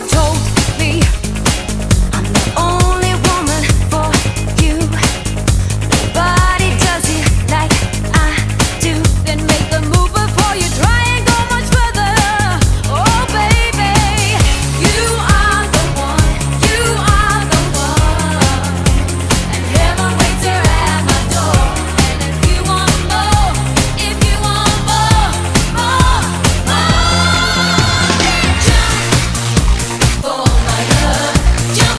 told totally